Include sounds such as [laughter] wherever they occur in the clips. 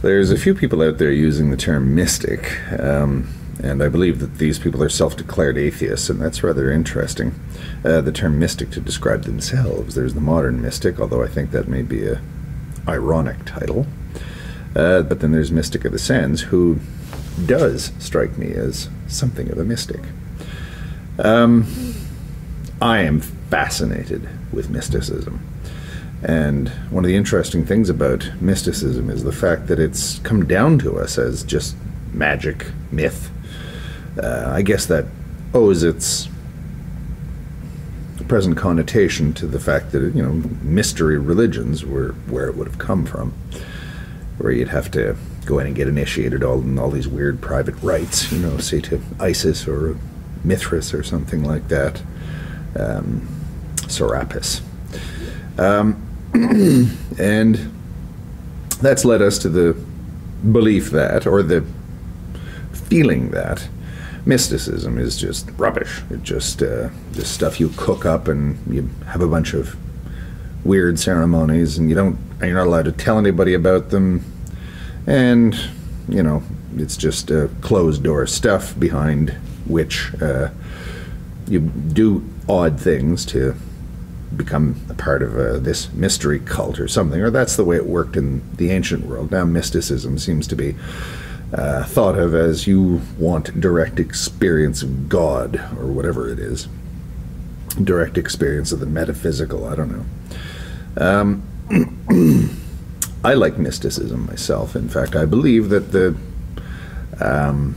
There's a few people out there using the term mystic, um, and I believe that these people are self declared atheists, and that's rather interesting. Uh, the term mystic to describe themselves. There's the modern mystic, although I think that may be a ironic title. Uh, but then there's Mystic of the Sands, who does strike me as something of a mystic. Um, I am fascinated with mysticism. And one of the interesting things about mysticism is the fact that it's come down to us as just magic, myth. Uh, I guess that owes its present connotation to the fact that, you know, mystery religions were where it would have come from, where you'd have to go in and get initiated all in all these weird private rites, you know, say to Isis or Mithras or something like that, um, Serapis. Um, and that's led us to the belief that, or the feeling that, mysticism is just rubbish. It's just uh, just stuff you cook up and you have a bunch of weird ceremonies and you don't you're not allowed to tell anybody about them and you know it's just uh, closed door stuff behind which uh, you do odd things to become a part of uh, this mystery cult or something, or that's the way it worked in the ancient world. Now, mysticism seems to be uh, thought of as you want direct experience of God or whatever it is, direct experience of the metaphysical. I don't know. Um, [clears throat] I like mysticism myself. In fact, I believe that the um,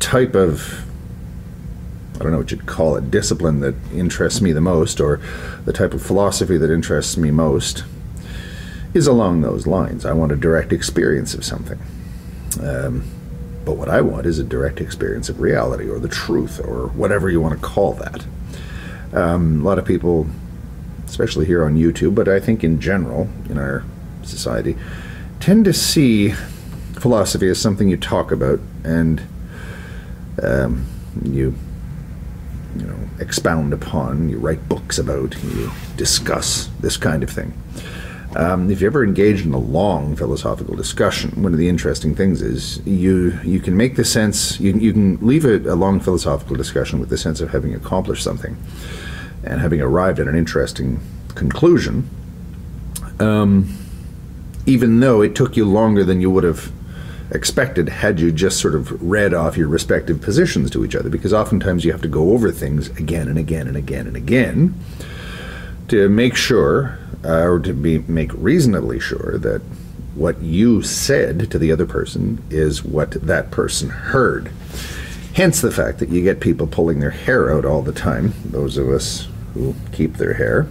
type of I don't know what you'd call it, discipline that interests me the most, or the type of philosophy that interests me most, is along those lines. I want a direct experience of something. Um, but what I want is a direct experience of reality, or the truth, or whatever you want to call that. Um, a lot of people, especially here on YouTube, but I think in general in our society, tend to see philosophy as something you talk about and um, you you know expound upon, you write books about, you discuss this kind of thing. Um, if you ever engage in a long philosophical discussion, one of the interesting things is you you can make the sense you, you can leave a, a long philosophical discussion with the sense of having accomplished something and having arrived at an interesting conclusion, um, even though it took you longer than you would have expected had you just sort of read off your respective positions to each other, because oftentimes you have to go over things again and again and again and again to make sure, uh, or to be make reasonably sure that what you said to the other person is what that person heard. Hence the fact that you get people pulling their hair out all the time, those of us who keep their hair,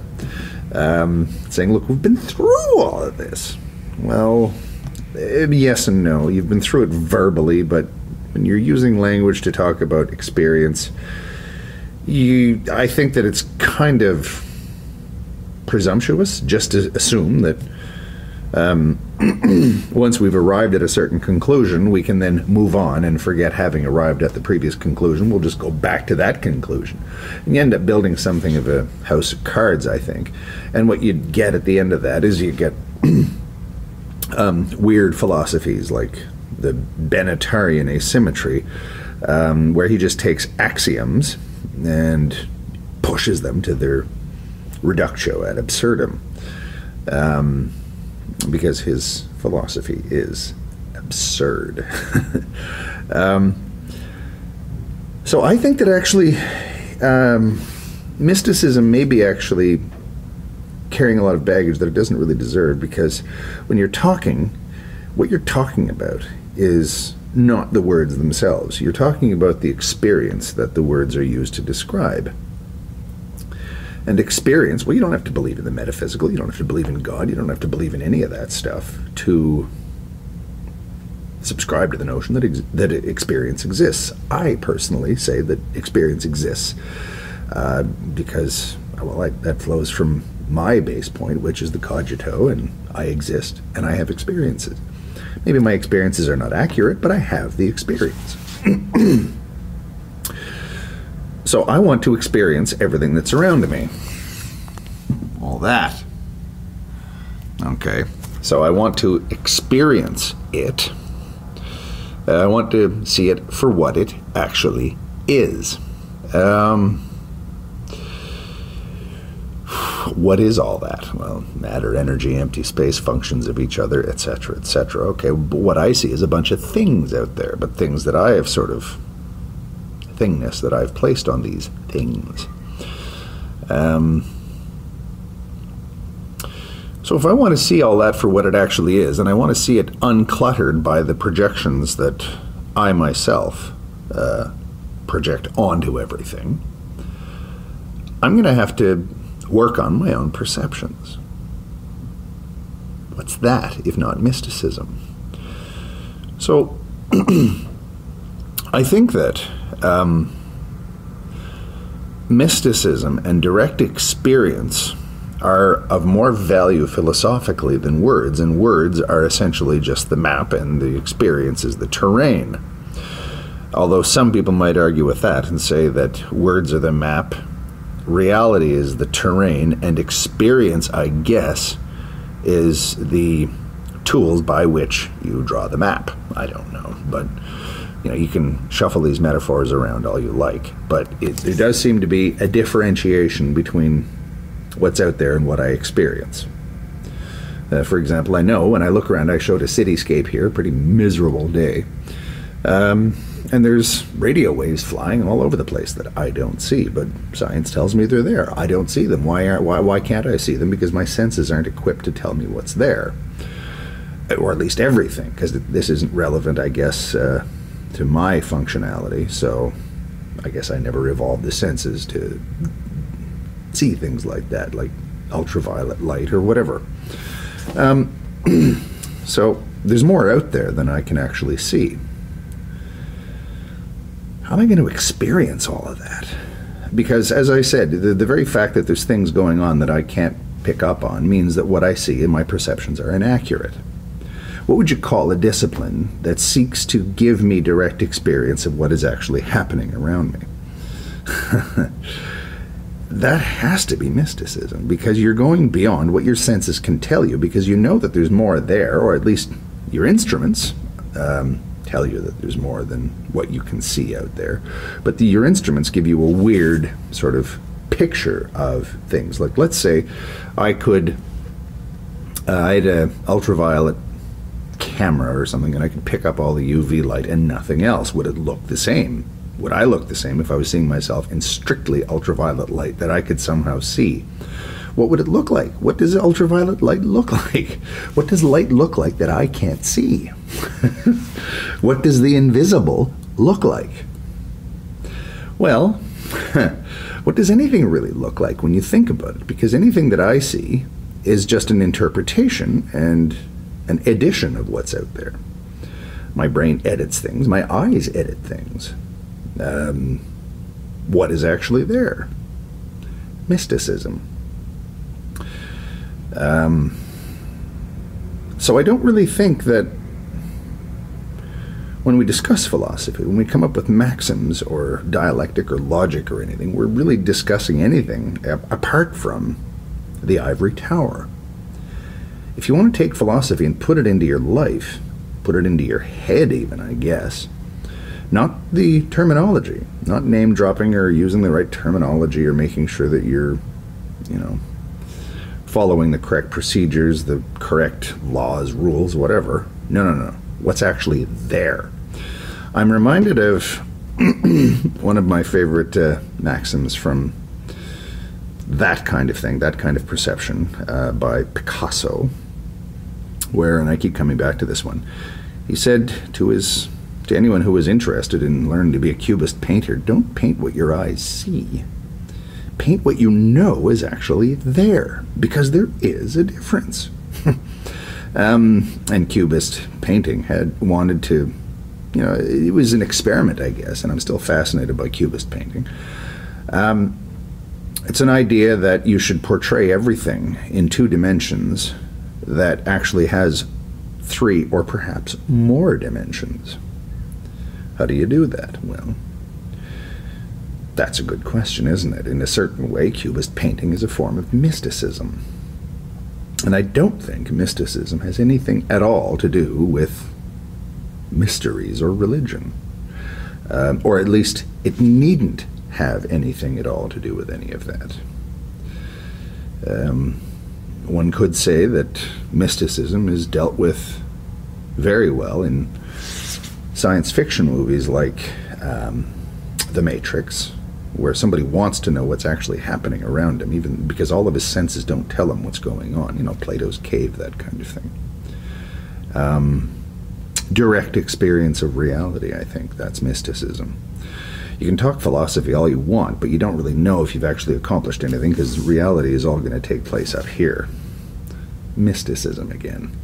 um, saying, Look, we've been through all of this. Well, yes and no. You've been through it verbally, but when you're using language to talk about experience, you I think that it's kind of presumptuous just to assume that um, [clears throat] once we've arrived at a certain conclusion, we can then move on and forget having arrived at the previous conclusion. We'll just go back to that conclusion. And you end up building something of a house of cards, I think. And what you'd get at the end of that is you get um, weird philosophies like the Benatarian asymmetry, um, where he just takes axioms and pushes them to their reductio ad absurdum, um, because his philosophy is absurd. [laughs] um, so I think that actually um, mysticism may be actually carrying a lot of baggage that it doesn't really deserve because when you're talking, what you're talking about is not the words themselves. You're talking about the experience that the words are used to describe. And experience, well, you don't have to believe in the metaphysical, you don't have to believe in God, you don't have to believe in any of that stuff to subscribe to the notion that, ex- that experience exists. I personally say that experience exists uh, because, well, I, that flows from my base point, which is the cogito, and I exist and I have experiences. Maybe my experiences are not accurate, but I have the experience. [clears throat] so I want to experience everything that's around me. All that. Okay. So I want to experience it. I want to see it for what it actually is. Um, what is all that? Well, matter, energy, empty space, functions of each other, etc., etc. Okay, but what I see is a bunch of things out there, but things that I have sort of thingness that I've placed on these things. Um, so if I want to see all that for what it actually is, and I want to see it uncluttered by the projections that I myself uh, project onto everything, I'm going to have to work on my own perceptions. What's that if not mysticism? So [clears throat] I think that um, mysticism and direct experience are of more value philosophically than words, and words are essentially just the map, and the experience is the terrain. Although some people might argue with that and say that words are the map, reality is the terrain, and experience, I guess, is the tools by which you draw the map. I don't know, but you know you can shuffle these metaphors around all you like, but it, there does seem to be a differentiation between what's out there and what I experience. Uh, for example, I know when I look around, I showed a cityscape here, pretty miserable day. Um, and there's radio waves flying all over the place that I don't see, but science tells me they're there. I don't see them. Why, why, why can't I see them? Because my senses aren't equipped to tell me what's there. Or at least everything, because this isn't relevant, I guess, uh, to my functionality. So I guess I never evolved the senses to see things like that, like ultraviolet light or whatever. Um, [clears throat] so there's more out there than I can actually see. How am I going to experience all of that? Because, as I said, the, the very fact that there's things going on that I can't pick up on means that what I see and my perceptions are inaccurate. What would you call a discipline that seeks to give me direct experience of what is actually happening around me? [laughs] that has to be mysticism because you're going beyond what your senses can tell you because you know that there's more there, or at least your instruments. Um, tell you that there's more than what you can see out there. But the, your instruments give you a weird sort of picture of things. Like, let's say I could, uh, I had an ultraviolet camera or something, and I could pick up all the UV light and nothing else. Would it look the same? Would I look the same if I was seeing myself in strictly ultraviolet light that I could somehow see? What would it look like? What does ultraviolet light look [laughs] like? What does light look like that I can't see? [laughs] what does the invisible look like? Well, [laughs] what does anything really look like when you think about it? Because anything that I see is just an interpretation and an edition of what's out there. My brain edits things, my eyes edit things. Um, what is actually there? Mysticism. Um, so I don't really think that when we discuss philosophy, when we come up with maxims or dialectic or logic or anything, we're really discussing anything apart from the ivory tower. If you want to take philosophy and put it into your life, put it into your head, even, I guess, not the terminology, not name dropping or using the right terminology or making sure that you're, you know, following the correct procedures, the correct laws, rules, whatever. No, no, no. What's actually there? I'm reminded of [clears throat] one of my favorite uh, maxims from that kind of thing, that kind of perception uh, by Picasso, where, and I keep coming back to this one, he said to his to anyone who was interested in learning to be a cubist painter, don't paint what your eyes see paint what you know is actually there, because there is a difference. [laughs] um, and Cubist painting had wanted to, you know, it was an experiment, I guess, and I'm still fascinated by Cubist painting. Um, it's an idea that you should portray everything in two dimensions that actually has three or perhaps more dimensions. How do you do that? Well, that's a good question, isn't it? In a certain way, Cubist painting is a form of mysticism. And I don't think mysticism has anything at all to do with mysteries or religion. Um, or at least it needn't have anything at all to do with any of that. Um, one could say that mysticism is dealt with very well in science fiction movies like um, The Matrix, where somebody wants to know what's actually happening around him, even because all of his senses don't tell him what's going on. You know, Plato's cave, that kind of thing. Um, direct experience of reality, I think. That's mysticism. You can talk philosophy all you want, but you don't really know if you've actually accomplished anything because reality is all going to take place up here. Mysticism again.